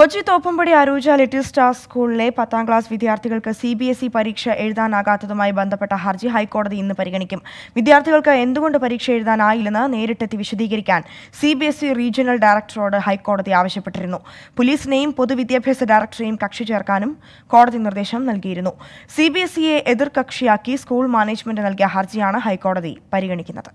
Kochi Thoppumpady Arooja little star സ്കൂളിലെ പത്താം class വിദ്യാർത്ഥികൾക്ക് സി ബി എസ് ഇ പരീക്ഷ എഴുതാനാകാത്തതുമായി ബന്ധപ്പെട്ട ഹർജി ഹൈക്കോടതി ഇന്ന് പരിഗണിക്കും. വിദ്യാർത്ഥികൾക്ക് എന്തുകൊണ്ട് പരീക്ഷ എഴുതാനായില്ലെന്ന് നേരിട്ടെത്തി വിശദീകരിക്കാൻ C B S E regional ഡയറക്ടറോട് ഹൈക്കോടതി ആവശ്യപ്പെട്ടിരുന്നു. പോലീസിനെയും പൊതുവിദ്യാഭ്യാസ ഡയറക്ടറെയും കക്ഷി ചേർക്കാനും കോടതി നിർദ്ദേശം നൽകിയിരുന്നു. സി ബി എസ് ഇയെ എതിർകക്ഷിയാക്കി സ്കൂൾ മാനേജ്മെന്റ് നൽകിയ ഹർജിയാണ് ഹൈക്കോടതി പരിഗണിക്കുന്നത്.